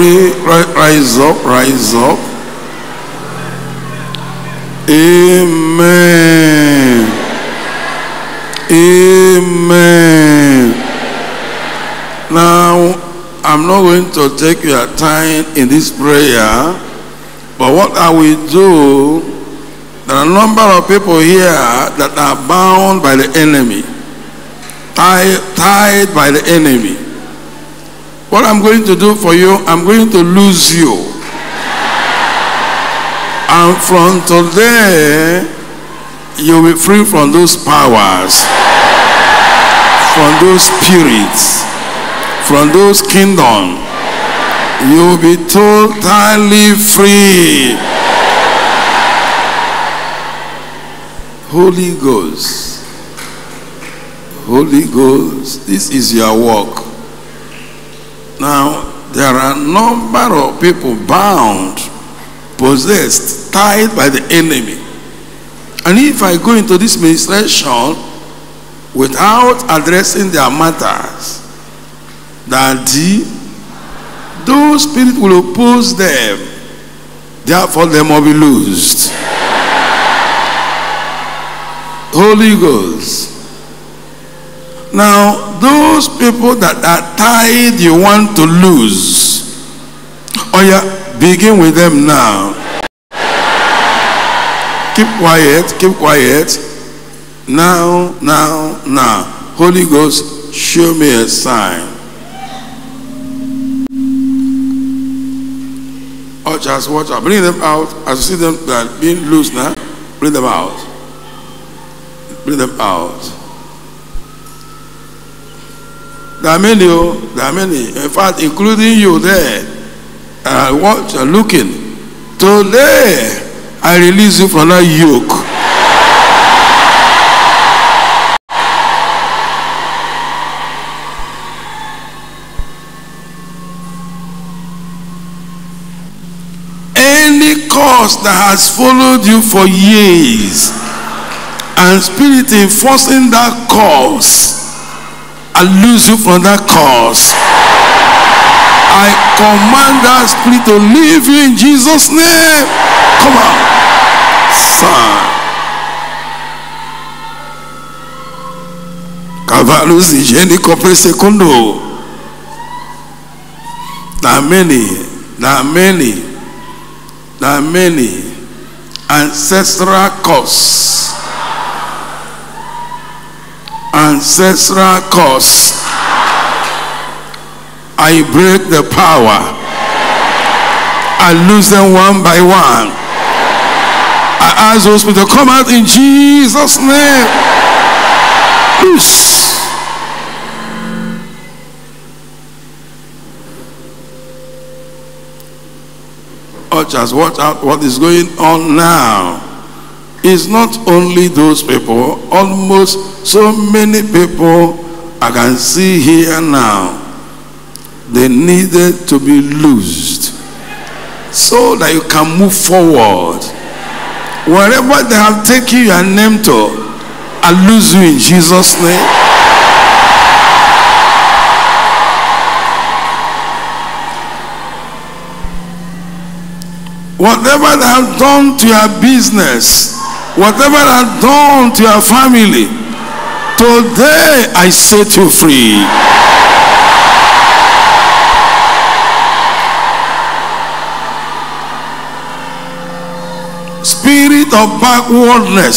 Rise up, rise up. Amen. Amen. Now, I'm not going to take your time in this prayer, but what I will do, there are a number of people here that are bound by the enemy, tied, tied by the enemy. What I'm going to do for you, I'm going to lose you. And from today, you'll be free from those powers, from those spirits, from those kingdoms. You'll be totally free. Holy Ghost. Holy Ghost, this is your work. Now, there are a number of people bound, possessed, tied by the enemy. And if I go into this ministration without addressing their matters, that the, those spirits will oppose them. Therefore, they must be loosed. Holy Ghost. Now, those people that are tied, you want to lose. Oh, yeah, begin with them now. Keep quiet, keep quiet. Now, now, now. Holy Ghost, show me a sign. Oh, just watch out. Bring them out. As you see them are being loose now, bring them out. Bring them out. There are many, oh, there are many. In fact, including you there. Uh, what you're looking. Today, I release you from that yoke. Any cause that has followed you for years and spirit enforcing that cause I lose you from that cause. I command that spirit to leave you in Jesus' name. Come on. Son. Cavallos higiênico per secondo. There are many, there are many, there are many ancestral causes ancestral cause. I break the power. I lose them one by one. I ask those people to come out in Jesus' name. Loose. Just watch out what is going on now it's not only those people, almost so many people I can see here now. They needed to be loosed so that you can move forward. Wherever they have taken your name to, I lose you in Jesus' name. Whatever they have done to your business, whatever have done to your family, today I set you free. Spirit of backwardness,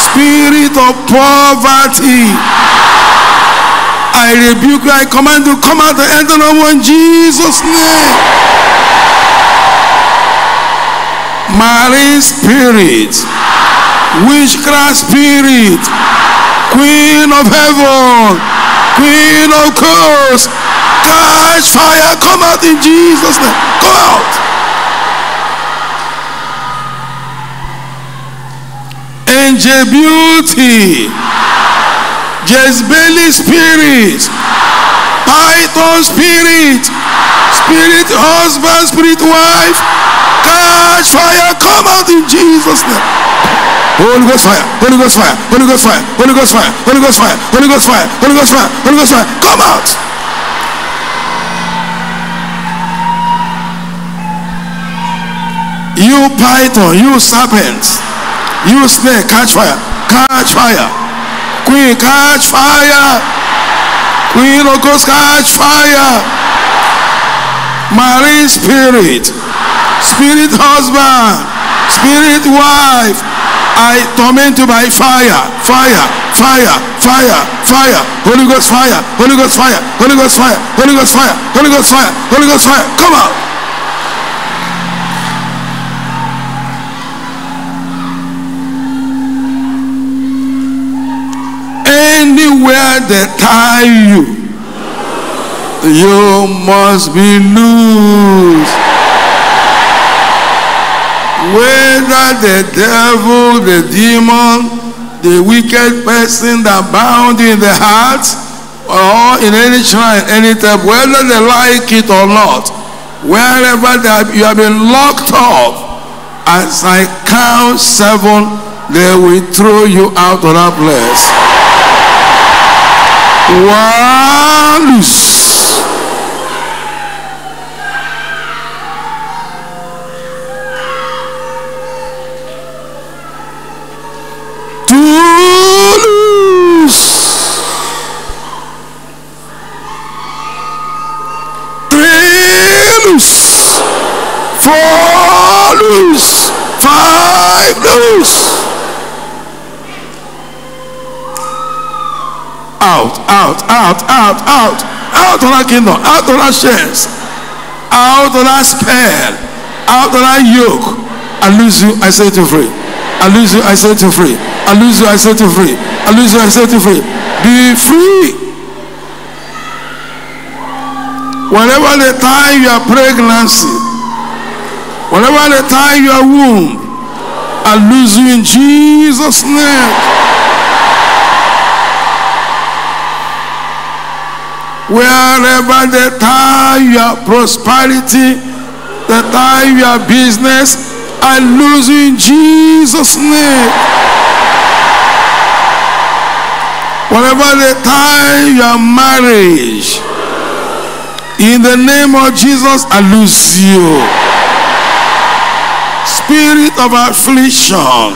spirit of poverty, I rebuke I command you, come out and enter the in Jesus' name. Marine spirit, witchcraft spirit, queen of heaven, queen of curse, catch fire, come out in Jesus' name, come out. Angel beauty, Jezebeli spirit, Python spirit, spirit husband, spirit wife, Catch fire, come out in Jesus' name. Holy Ghost fire, Holy Ghost fire, Holy Ghost fire, Holy Ghost fire, Holy Ghost fire, Holy Ghost fire, Holy Ghost fire, Holy Ghost fire, come out. You python, you serpents, you snake, catch fire, catch fire, queen, catch fire, queen of ghosts, catch fire, marine spirit spirit husband, spirit wife, I torment you by fire, fire, fire, fire, fire, Holy Ghost fire, Holy Ghost fire, Holy Ghost fire, Holy Ghost fire, Holy Ghost fire, Holy Ghost fire, come out. Anywhere they tie you, you must be loose. Whether the devil, the demon, the wicked person that bound in the heart, or in any shrine, any type, whether they like it or not, wherever that you have been locked up, as I count seven, they will throw you out of that place. One loose. Out, out, out, out, out. Out of that kingdom. Out of that shares. Out of that spell. Out of that yoke. I lose you, I set you free. I lose you, I set you free. I lose you, I set you free. I lose you, I set you free. Be free. Whenever the time you are pregnancy, whenever the time you are womb, I lose you in Jesus' name. Wherever the time your prosperity, the time your business, I lose you in Jesus' name. Whatever the time your marriage, in the name of Jesus, I lose you spirit of affliction,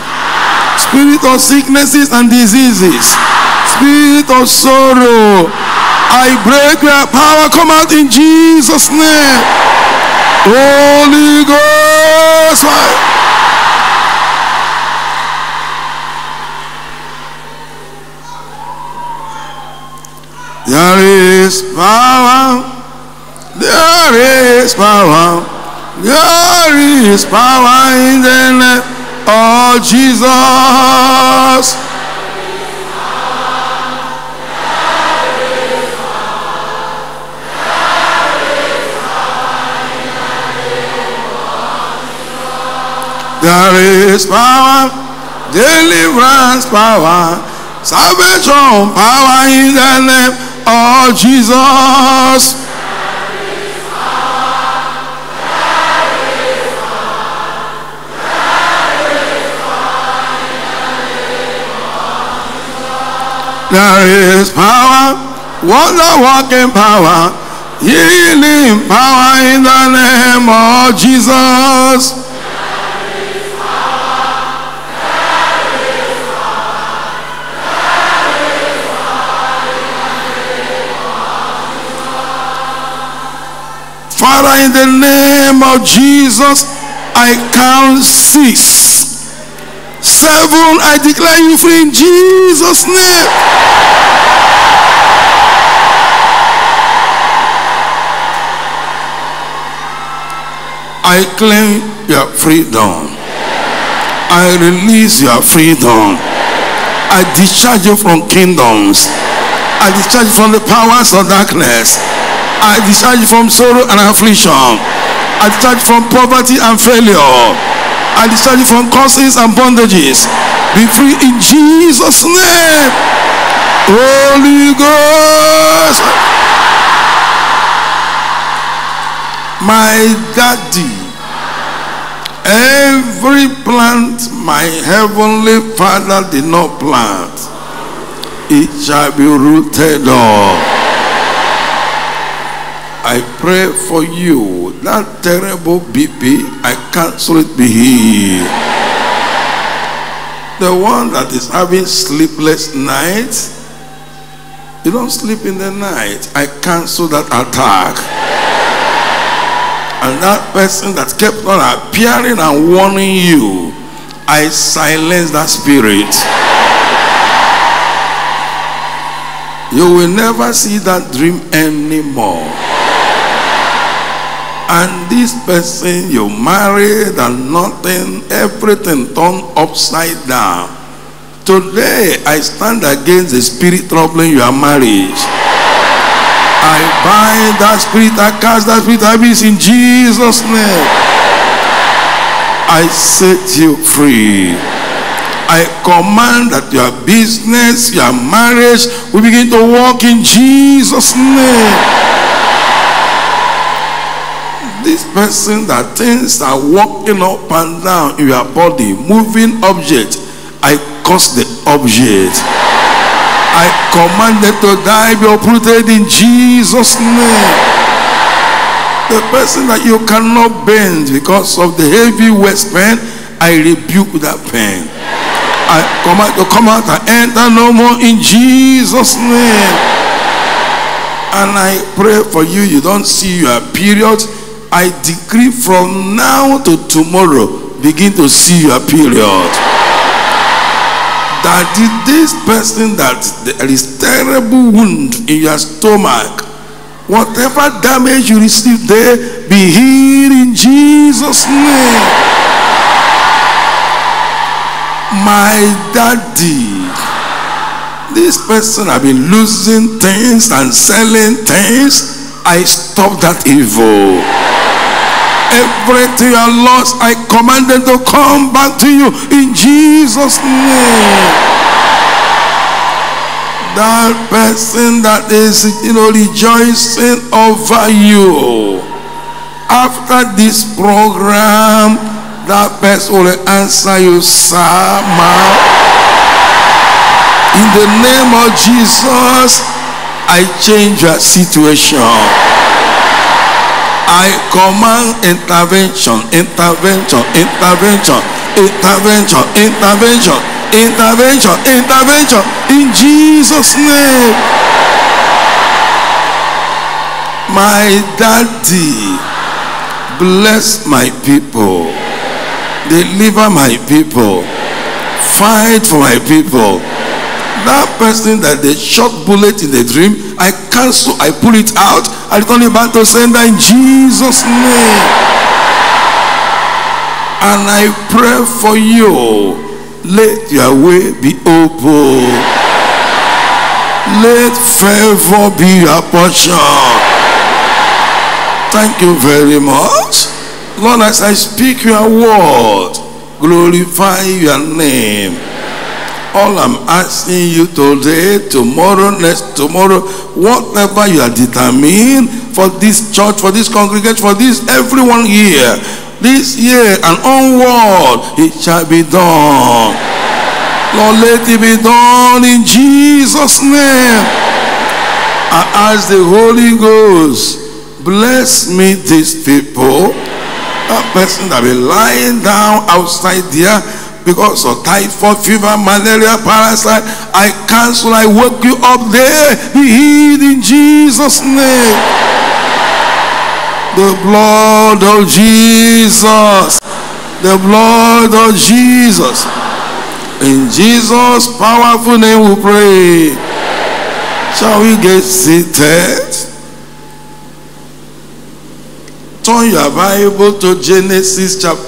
spirit of sicknesses and diseases, spirit of sorrow. I break your power. Come out in Jesus' name. Holy Ghost. There is power. There is power. There is power in the name of Jesus. There is power, deliverance power, salvation power in the name of Jesus. There is power, wonder working power, healing power in the name of Jesus. Father, in the name of Jesus, I count six. Seven, I declare you free in Jesus' name. I claim your freedom. I release your freedom. I discharge you from kingdoms. I discharge you from the powers of darkness. I discharge you from sorrow and affliction. I discharge you from poverty and failure and discharge you from curses and bondages. Be free in Jesus' name. Holy Ghost. My daddy, every plant my heavenly father did not plant, it shall be rooted up. I pray for you That terrible BP, I cancel it be healed. The one that is having sleepless nights, you don't sleep in the night. I cancel that attack. And that person that kept on appearing and warning you, I silence that spirit. You will never see that dream anymore. And this person you married and nothing, everything turned upside down. Today I stand against the spirit troubling your marriage. I bind that spirit, I cast that spirit I abyss in Jesus' name. I set you free. I command that your business, your marriage will begin to walk in Jesus' name. This person that things are walking up and down in your body, moving object, I curse the object. I command them to die, be uprooted in Jesus' name. The person that you cannot bend because of the heavy waist pain, I rebuke that pain. I command to come out and enter no more in Jesus' name. And I pray for you, you don't see your period. I decree from now to tomorrow, begin to see your period. That this person that there is terrible wound in your stomach, whatever damage you receive there, be healed in Jesus' name. My daddy this person have been losing things and selling things. I stop that evil everything i lost i command them to come back to you in jesus name that person that is you know rejoicing over you after this program that person will answer you, sir. In the name of Jesus, I change your situation. I command intervention, intervention, intervention, intervention, intervention, intervention, intervention. In Jesus' name. My daddy, bless my people. Deliver my people. Fight for my people that person that they shot bullet in the dream i cancel i pull it out i return it back to sender in jesus name. And i pray for you. Let your way be open. Let favor be your portion. Thank you very much. Lord, as I speak your word, glorify your name. All I'm asking you today, tomorrow, next tomorrow, whatever you are determined for this church, for this congregation, for this everyone here, this year and onward, it shall be done. Lord, let it be done in Jesus' name. I ask the Holy Ghost, bless me these people that person that be lying down outside there because of typhoid fever, malaria, parasite, I cancel, I wake you up there. Be healed in Jesus' name. The blood of Jesus. The blood of Jesus. In Jesus' powerful name we pray. Shall we get seated? Turn your Bible to Genesis chapter